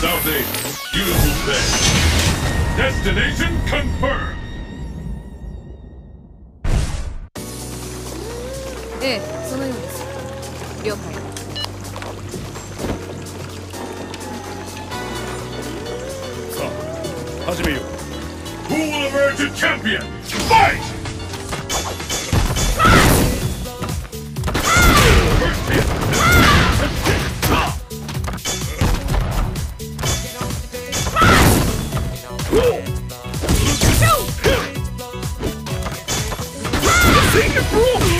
Southeast. Beautiful day. Destination confirmed. Eh, Who will emerge a champion? Fight! Tangible.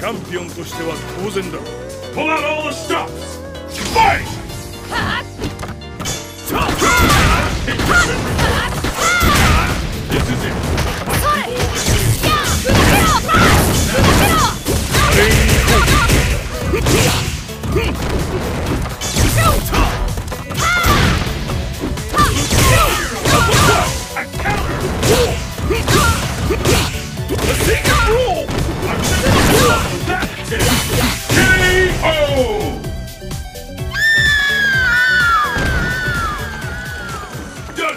チャンピオンとしては当然だ。トナローしたファ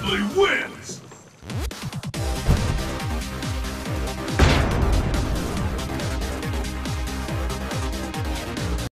Dudley wins!